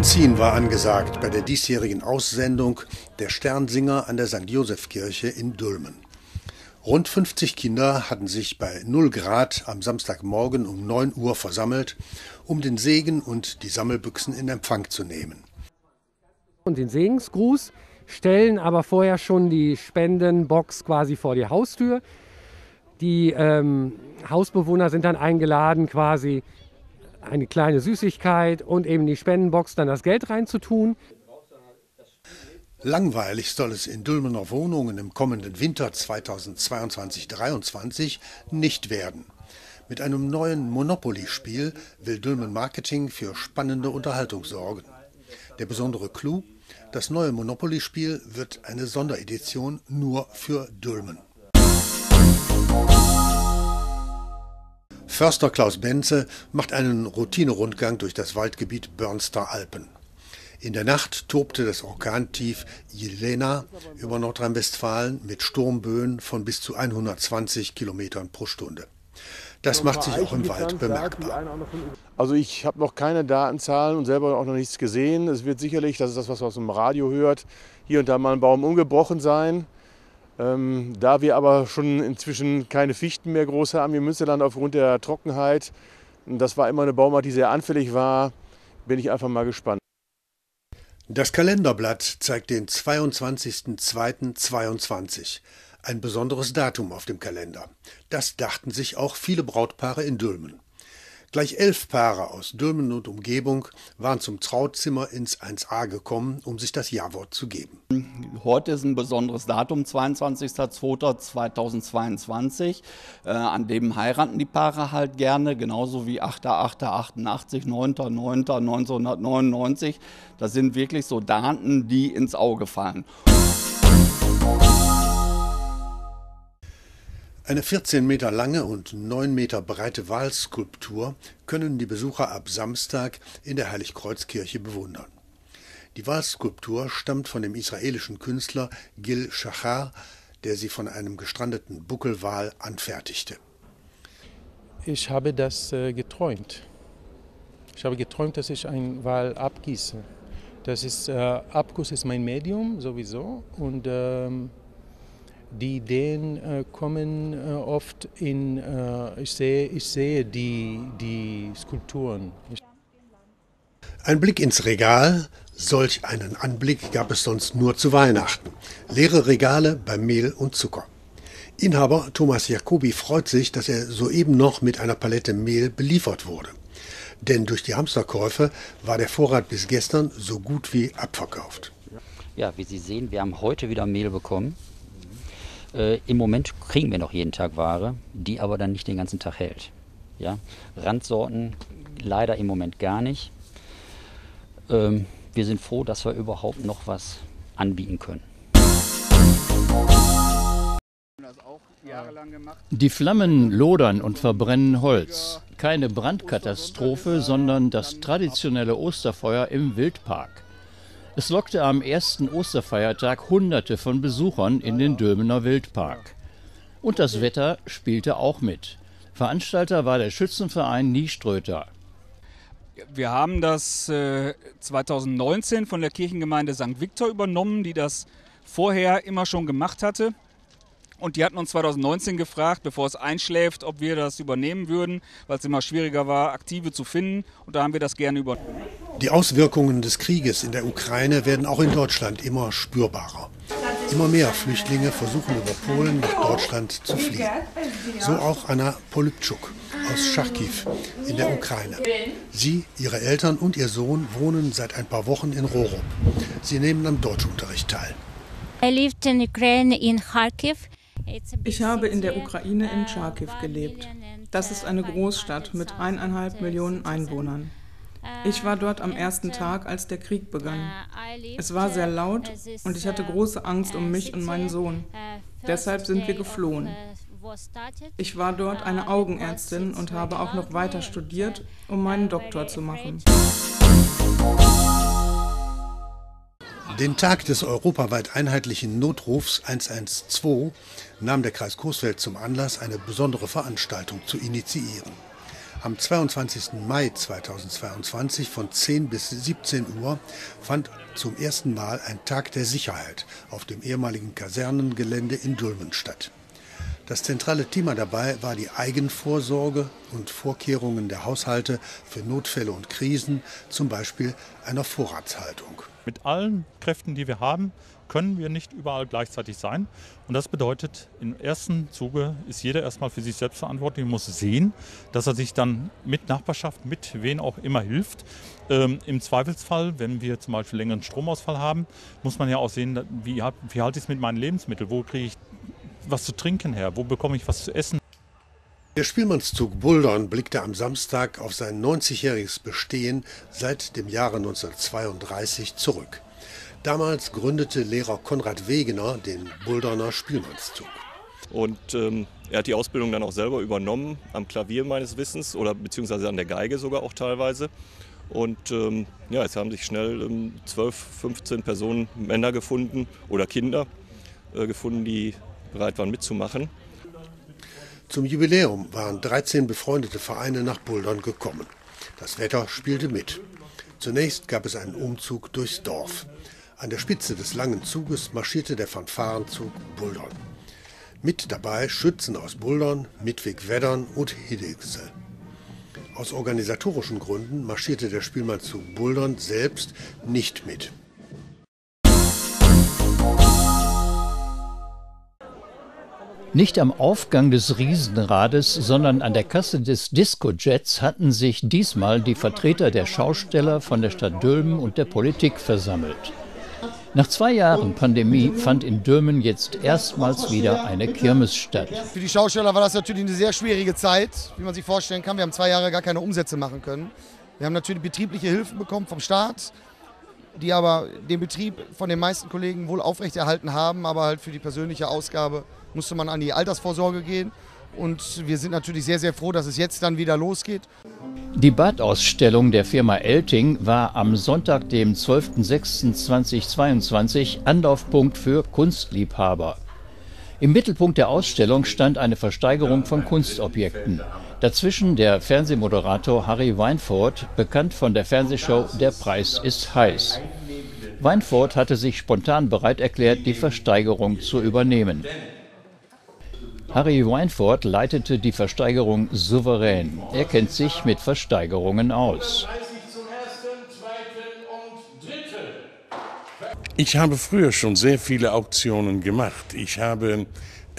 Anziehen war angesagt bei der diesjährigen Aussendung der Sternsinger an der St. Joseph-Kirche in Dülmen. Rund 50 Kinder hatten sich bei 0 Grad am Samstagmorgen um 9 Uhr versammelt, um den Segen und die Sammelbüchsen in Empfang zu nehmen. Und den Segensgruß stellen aber vorher schon die Spendenbox quasi vor die Haustür. Die ähm, Hausbewohner sind dann eingeladen, quasi eine kleine Süßigkeit und eben die Spendenbox dann das Geld reinzutun. Langweilig soll es in Dülmener Wohnungen im kommenden Winter 2022-23 nicht werden. Mit einem neuen Monopoly-Spiel will Dülmen Marketing für spannende Unterhaltung sorgen. Der besondere Clou, das neue Monopoly-Spiel wird eine Sonderedition nur für Dülmen. Förster Klaus Benze macht einen Routinerundgang durch das Waldgebiet Börnster Alpen. In der Nacht tobte das Orkantief Jelena über Nordrhein-Westfalen mit Sturmböen von bis zu 120 Kilometern pro Stunde. Das macht sich auch im Wald bemerkbar. Also ich habe noch keine Datenzahlen und selber auch noch nichts gesehen. Es wird sicherlich, das ist das, was man aus dem Radio hört, hier und da mal ein Baum umgebrochen sein. Ähm, da wir aber schon inzwischen keine Fichten mehr groß haben im Münsterland aufgrund der Trockenheit, das war immer eine Baumart, die sehr anfällig war, bin ich einfach mal gespannt. Das Kalenderblatt zeigt den 22.02.22. Ein besonderes Datum auf dem Kalender. Das dachten sich auch viele Brautpaare in Dülmen. Gleich elf Paare aus Dülmen und Umgebung waren zum Trauzimmer ins 1a gekommen, um sich das Ja-Wort zu geben. Heute ist ein besonderes Datum, 22.02.2022. Äh, an dem heiraten die Paare halt gerne, genauso wie 8.8.88, 9.9.1999. Das sind wirklich so Daten, die ins Auge fallen. Eine 14 Meter lange und 9 Meter breite Walskulptur können die Besucher ab Samstag in der Heiligkreuzkirche bewundern. Die Walskulptur stammt von dem israelischen Künstler Gil Shachar, der sie von einem gestrandeten Buckelwal anfertigte. Ich habe das äh, geträumt. Ich habe geträumt, dass ich einen Wal abgieße. Das ist, äh, Abguss ist mein Medium sowieso und ähm, die Ideen äh, kommen äh, oft in, äh, ich sehe, ich sehe die, die Skulpturen. Ein Blick ins Regal, solch einen Anblick gab es sonst nur zu Weihnachten. Leere Regale bei Mehl und Zucker. Inhaber Thomas Jacobi freut sich, dass er soeben noch mit einer Palette Mehl beliefert wurde. Denn durch die Hamsterkäufe war der Vorrat bis gestern so gut wie abverkauft. Ja, wie Sie sehen, wir haben heute wieder Mehl bekommen. Äh, Im Moment kriegen wir noch jeden Tag Ware, die aber dann nicht den ganzen Tag hält. Ja? Randsorten leider im Moment gar nicht. Ähm, wir sind froh, dass wir überhaupt noch was anbieten können. Die Flammen lodern und verbrennen Holz. Keine Brandkatastrophe, sondern das traditionelle Osterfeuer im Wildpark. Es lockte am ersten Osterfeiertag Hunderte von Besuchern in den Dülmener Wildpark. Und das Wetter spielte auch mit. Veranstalter war der Schützenverein Nieströter. Wir haben das äh, 2019 von der Kirchengemeinde St. Viktor übernommen, die das vorher immer schon gemacht hatte. Und die hatten uns 2019 gefragt, bevor es einschläft, ob wir das übernehmen würden, weil es immer schwieriger war, Aktive zu finden. Und da haben wir das gerne übernommen. Die Auswirkungen des Krieges in der Ukraine werden auch in Deutschland immer spürbarer. Immer mehr Flüchtlinge versuchen über Polen nach Deutschland zu fliehen. So auch Anna Polypczuk aus Charkiw in der Ukraine. Sie, ihre Eltern und ihr Sohn wohnen seit ein paar Wochen in Rorup. Sie nehmen am Deutschunterricht teil. Ich habe in der Ukraine in Charkiw gelebt. Das ist eine Großstadt mit eineinhalb Millionen Einwohnern. Ich war dort am ersten Tag, als der Krieg begann. Es war sehr laut und ich hatte große Angst um mich und meinen Sohn. Deshalb sind wir geflohen. Ich war dort eine Augenärztin und habe auch noch weiter studiert, um meinen Doktor zu machen. Den Tag des europaweit einheitlichen Notrufs 112 nahm der Kreis Coesfeld zum Anlass, eine besondere Veranstaltung zu initiieren. Am 22. Mai 2022 von 10 bis 17 Uhr fand zum ersten Mal ein Tag der Sicherheit auf dem ehemaligen Kasernengelände in Dülmen statt. Das zentrale Thema dabei war die Eigenvorsorge und Vorkehrungen der Haushalte für Notfälle und Krisen, zum Beispiel einer Vorratshaltung. Mit allen Kräften, die wir haben, können wir nicht überall gleichzeitig sein. Und das bedeutet, im ersten Zuge ist jeder erstmal für sich selbst verantwortlich und muss sehen, dass er sich dann mit Nachbarschaft, mit wen auch immer hilft. Ähm, Im Zweifelsfall, wenn wir zum Beispiel längeren Stromausfall haben, muss man ja auch sehen, wie, wie halte ich es mit meinen Lebensmitteln? Wo kriege ich was zu trinken her? Wo bekomme ich was zu essen? Der Spielmannszug Buldern blickte am Samstag auf sein 90-jähriges Bestehen seit dem Jahre 1932 zurück. Damals gründete Lehrer Konrad Wegener den Bulderner Spielmannszug. Und ähm, er hat die Ausbildung dann auch selber übernommen, am Klavier meines Wissens oder beziehungsweise an der Geige sogar auch teilweise. Und ähm, ja, jetzt haben sich schnell ähm, 12, 15 Personen, Männer gefunden oder Kinder äh, gefunden, die bereit waren mitzumachen. Zum Jubiläum waren 13 befreundete Vereine nach Buldern gekommen. Das Wetter spielte mit. Zunächst gab es einen Umzug durchs Dorf. An der Spitze des langen Zuges marschierte der Fanfarenzug Buldern. Mit dabei Schützen aus Buldern, Mitwig-Weddern und Hidegse. Aus organisatorischen Gründen marschierte der Spielmannzug Buldern selbst nicht mit. Nicht am Aufgang des Riesenrades, sondern an der Kasse des Disco-Jets hatten sich diesmal die Vertreter der Schausteller von der Stadt Dülmen und der Politik versammelt. Nach zwei Jahren Pandemie fand in Dürmen jetzt erstmals wieder eine Kirmes statt. Für die Schausteller war das natürlich eine sehr schwierige Zeit, wie man sich vorstellen kann. Wir haben zwei Jahre gar keine Umsätze machen können. Wir haben natürlich betriebliche Hilfen bekommen vom Staat, die aber den Betrieb von den meisten Kollegen wohl aufrechterhalten haben. Aber halt für die persönliche Ausgabe musste man an die Altersvorsorge gehen. Und wir sind natürlich sehr, sehr froh, dass es jetzt dann wieder losgeht. Die Badausstellung der Firma Elting war am Sonntag, dem 12.06.2022 Anlaufpunkt für Kunstliebhaber. Im Mittelpunkt der Ausstellung stand eine Versteigerung von Kunstobjekten. Dazwischen der Fernsehmoderator Harry Weinfurt, bekannt von der Fernsehshow Der Preis ist heiß. Weinfurt hatte sich spontan bereit erklärt, die Versteigerung zu übernehmen. Harry Weinfurt leitete die Versteigerung souverän. Er kennt sich mit Versteigerungen aus. Ich habe früher schon sehr viele Auktionen gemacht. Ich habe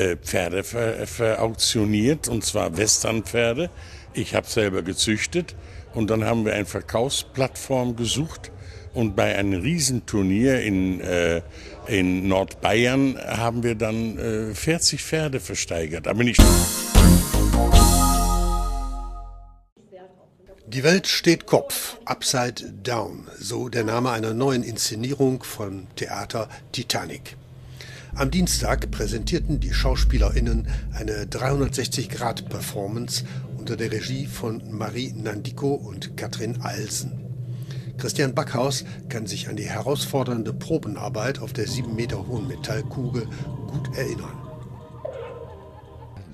äh, Pferde ver, verauktioniert, und zwar Westernpferde. Ich habe selber gezüchtet und dann haben wir eine Verkaufsplattform gesucht und bei einem Riesenturnier in, äh, in Nordbayern haben wir dann äh, 40 Pferde versteigert. Da bin ich Die Welt steht Kopf, Upside Down, so der Name einer neuen Inszenierung vom Theater Titanic. Am Dienstag präsentierten die SchauspielerInnen eine 360-Grad-Performance unter der Regie von Marie Nandiko und Katrin Alsen. Christian Backhaus kann sich an die herausfordernde Probenarbeit auf der sieben Meter hohen Metallkugel gut erinnern.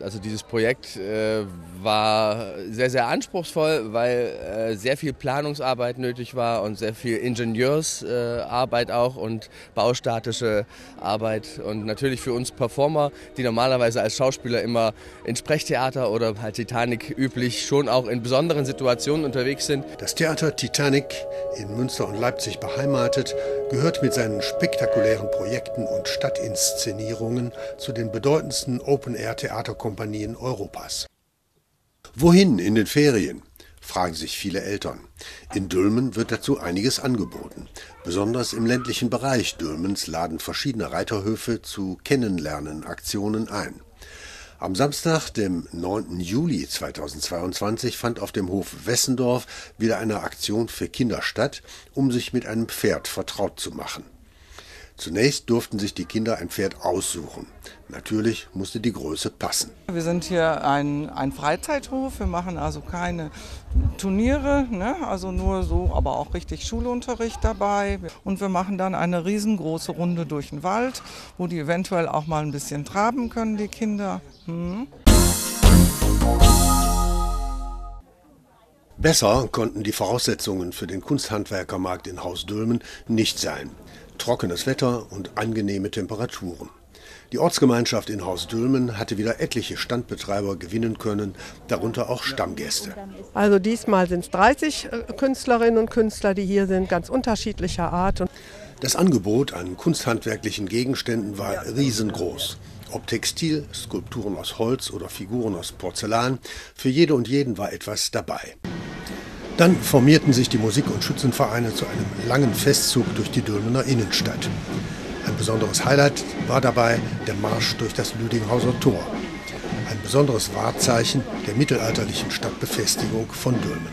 Also dieses Projekt äh, war sehr, sehr anspruchsvoll, weil äh, sehr viel Planungsarbeit nötig war und sehr viel Ingenieursarbeit äh, auch und baustatische Arbeit. Und natürlich für uns Performer, die normalerweise als Schauspieler immer in Sprechtheater oder halt Titanic üblich schon auch in besonderen Situationen unterwegs sind. Das Theater Titanic in Münster und Leipzig beheimatet, gehört mit seinen spektakulären Projekten und Stadtinszenierungen zu den bedeutendsten Open-Air-Theaterkompanien Europas. Wohin in den Ferien? fragen sich viele Eltern. In Dülmen wird dazu einiges angeboten. Besonders im ländlichen Bereich Dülmens laden verschiedene Reiterhöfe zu Kennenlernen-Aktionen ein. Am Samstag, dem 9. Juli 2022, fand auf dem Hof Wessendorf wieder eine Aktion für Kinder statt, um sich mit einem Pferd vertraut zu machen. Zunächst durften sich die Kinder ein Pferd aussuchen. Natürlich musste die Größe passen. Wir sind hier ein, ein Freizeithof, wir machen also keine Turniere, ne? also nur so, aber auch richtig Schulunterricht dabei. Und wir machen dann eine riesengroße Runde durch den Wald, wo die eventuell auch mal ein bisschen traben können, die Kinder. Hm. Besser konnten die Voraussetzungen für den Kunsthandwerkermarkt in Haus Dülmen nicht sein. Trockenes Wetter und angenehme Temperaturen. Die Ortsgemeinschaft in Haus Dülmen hatte wieder etliche Standbetreiber gewinnen können, darunter auch Stammgäste. Also diesmal sind es 30 äh, Künstlerinnen und Künstler, die hier sind, ganz unterschiedlicher Art. Das Angebot an kunsthandwerklichen Gegenständen war riesengroß. Ob Textil, Skulpturen aus Holz oder Figuren aus Porzellan, für jede und jeden war etwas dabei. Dann formierten sich die Musik- und Schützenvereine zu einem langen Festzug durch die Dülmener Innenstadt. Ein besonderes Highlight war dabei der Marsch durch das Lüdinghauser Tor. Ein besonderes Wahrzeichen der mittelalterlichen Stadtbefestigung von Dülmen.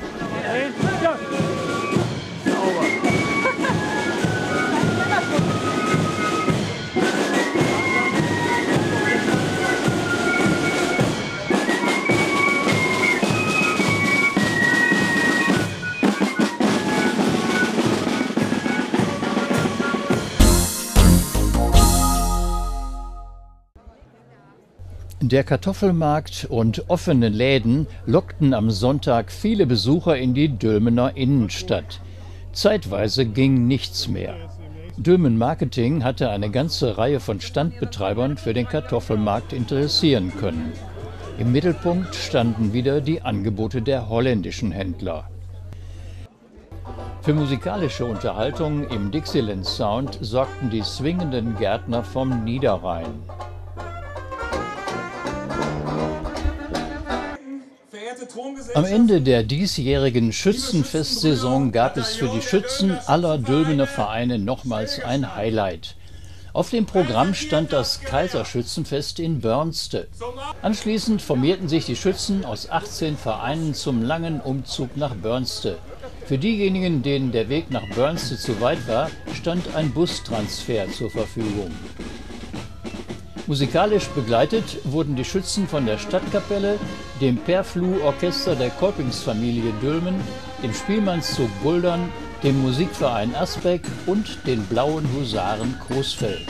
Der Kartoffelmarkt und offene Läden lockten am Sonntag viele Besucher in die Dülmener Innenstadt. Zeitweise ging nichts mehr. Dülmen Marketing hatte eine ganze Reihe von Standbetreibern für den Kartoffelmarkt interessieren können. Im Mittelpunkt standen wieder die Angebote der holländischen Händler. Für musikalische Unterhaltung im Dixieland Sound sorgten die swingenden Gärtner vom Niederrhein. Am Ende der diesjährigen Schützenfestsaison gab es für die Schützen aller Dülmener Vereine nochmals ein Highlight. Auf dem Programm stand das Kaiserschützenfest in Börnste. Anschließend formierten sich die Schützen aus 18 Vereinen zum langen Umzug nach Börnste. Für diejenigen, denen der Weg nach Börnste zu weit war, stand ein Bustransfer zur Verfügung. Musikalisch begleitet wurden die Schützen von der Stadtkapelle, dem Perflu-Orchester der Kolpingsfamilie Dülmen, dem Spielmannszug Buldern, dem Musikverein Asbeck und den Blauen Husaren Coesfeld.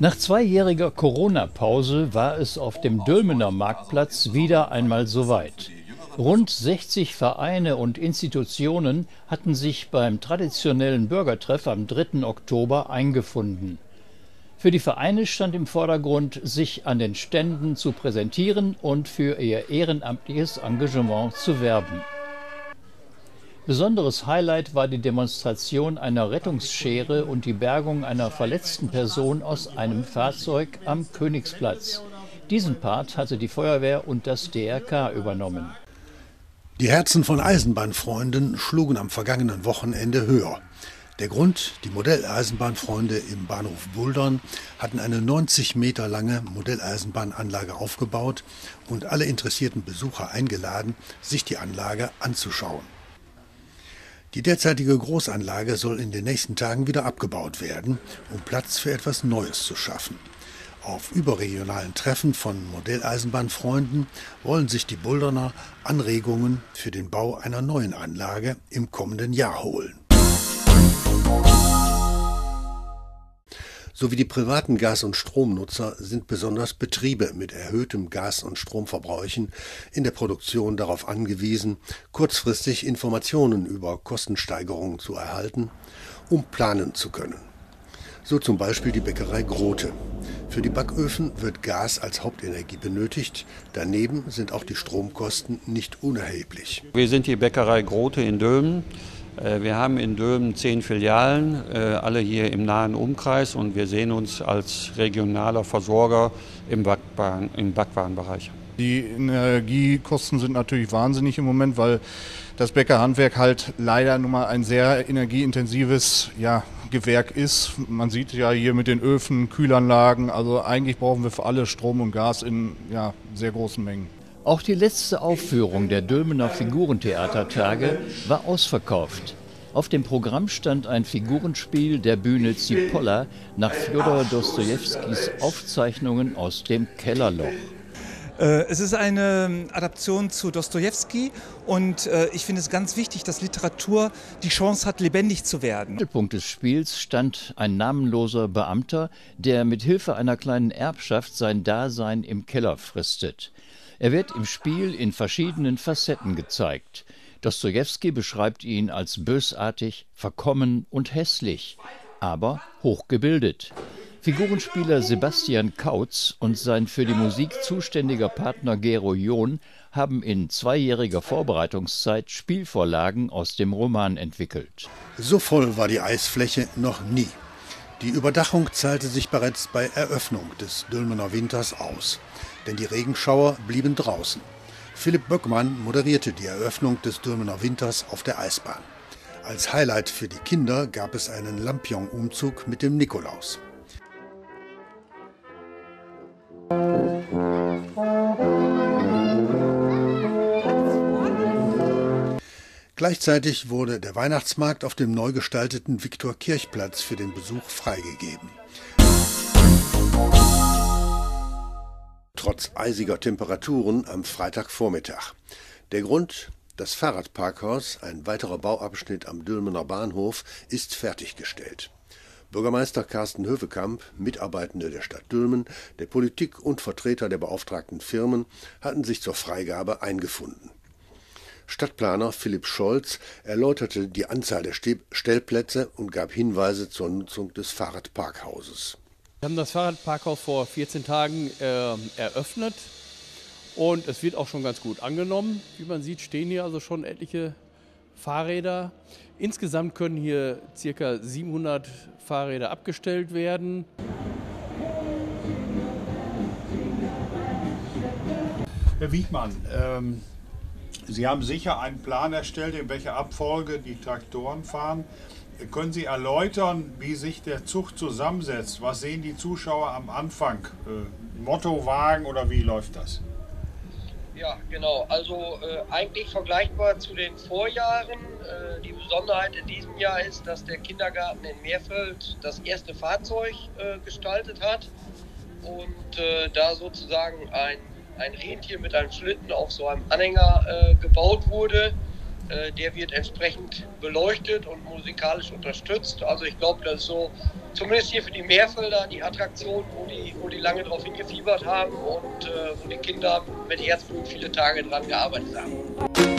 Nach zweijähriger Corona-Pause war es auf dem Dülmener Marktplatz wieder einmal soweit. Rund 60 Vereine und Institutionen hatten sich beim traditionellen Bürgertreff am 3. Oktober eingefunden. Für die Vereine stand im Vordergrund, sich an den Ständen zu präsentieren und für ihr ehrenamtliches Engagement zu werben. Besonderes Highlight war die Demonstration einer Rettungsschere und die Bergung einer verletzten Person aus einem Fahrzeug am Königsplatz. Diesen Part hatte die Feuerwehr und das DRK übernommen. Die Herzen von Eisenbahnfreunden schlugen am vergangenen Wochenende höher. Der Grund, die Modelleisenbahnfreunde im Bahnhof Buldern hatten eine 90 Meter lange Modelleisenbahnanlage aufgebaut und alle interessierten Besucher eingeladen, sich die Anlage anzuschauen. Die derzeitige Großanlage soll in den nächsten Tagen wieder abgebaut werden, um Platz für etwas Neues zu schaffen. Auf überregionalen Treffen von Modelleisenbahnfreunden wollen sich die Bulderner Anregungen für den Bau einer neuen Anlage im kommenden Jahr holen. Sowie die privaten Gas- und Stromnutzer sind besonders Betriebe mit erhöhtem Gas- und Stromverbräuchen in der Produktion darauf angewiesen, kurzfristig Informationen über Kostensteigerungen zu erhalten, um planen zu können. So zum Beispiel die Bäckerei Grote. Für die Backöfen wird Gas als Hauptenergie benötigt. Daneben sind auch die Stromkosten nicht unerheblich. Wir sind die Bäckerei Grote in Dülmen. Äh, wir haben in Dülmen zehn Filialen, äh, alle hier im nahen Umkreis und wir sehen uns als regionaler Versorger im, Backwaren, im Backwarenbereich. Die Energiekosten sind natürlich wahnsinnig im Moment, weil das Bäckerhandwerk halt leider nun mal ein sehr energieintensives ja, Gewerk ist. Man sieht ja hier mit den Öfen, Kühlanlagen, also eigentlich brauchen wir für alle Strom und Gas in ja, sehr großen Mengen. Auch die letzte Aufführung der Dülmener Figurentheatertage war ausverkauft. Auf dem Programm stand ein Figurenspiel der Bühne Zipolla nach Fjodor Dostojewskis Aufzeichnungen aus dem Kellerloch. Äh, es ist eine ähm, Adaption zu Dostoevsky und äh, ich finde es ganz wichtig, dass Literatur die Chance hat, lebendig zu werden. Im Mittelpunkt des Spiels stand ein namenloser Beamter, der mit Hilfe einer kleinen Erbschaft sein Dasein im Keller fristet. Er wird im Spiel in verschiedenen Facetten gezeigt. Dostojewski beschreibt ihn als bösartig, verkommen und hässlich, aber hochgebildet. Figurenspieler Sebastian Kautz und sein für die Musik zuständiger Partner Gero John haben in zweijähriger Vorbereitungszeit Spielvorlagen aus dem Roman entwickelt. So voll war die Eisfläche noch nie. Die Überdachung zahlte sich bereits bei Eröffnung des Dülmener Winters aus, denn die Regenschauer blieben draußen. Philipp Böckmann moderierte die Eröffnung des Dülmener Winters auf der Eisbahn. Als Highlight für die Kinder gab es einen Lampion-Umzug mit dem Nikolaus. Gleichzeitig wurde der Weihnachtsmarkt auf dem neu gestalteten Viktor-Kirchplatz für den Besuch freigegeben. Trotz eisiger Temperaturen am Freitagvormittag. Der Grund, das Fahrradparkhaus, ein weiterer Bauabschnitt am Dülmener Bahnhof, ist fertiggestellt. Bürgermeister Carsten Hövekamp, Mitarbeitende der Stadt Dülmen, der Politik und Vertreter der beauftragten Firmen hatten sich zur Freigabe eingefunden. Stadtplaner Philipp Scholz erläuterte die Anzahl der Stellplätze und gab Hinweise zur Nutzung des Fahrradparkhauses. Wir haben das Fahrradparkhaus vor 14 Tagen äh, eröffnet und es wird auch schon ganz gut angenommen. Wie man sieht, stehen hier also schon etliche Fahrräder. Insgesamt können hier ca. 700 Fahrräder abgestellt werden. Herr Wiedmann, ähm, Sie haben sicher einen Plan erstellt, in welcher Abfolge die Traktoren fahren. Können Sie erläutern, wie sich der Zug zusammensetzt? Was sehen die Zuschauer am Anfang? Äh, Mottowagen oder wie läuft das? Ja, genau. Also äh, eigentlich vergleichbar zu den Vorjahren. Äh, die Besonderheit in diesem Jahr ist, dass der Kindergarten in Meerfeld das erste Fahrzeug äh, gestaltet hat und äh, da sozusagen ein ein Rentier mit einem Schlitten auf so einem Anhänger äh, gebaut wurde. Äh, der wird entsprechend beleuchtet und musikalisch unterstützt. Also ich glaube, das ist so, zumindest hier für die Meerfelder, die Attraktion, wo die, wo die lange drauf hingefiebert haben und äh, wo die Kinder mit Herzblut viele Tage dran gearbeitet haben.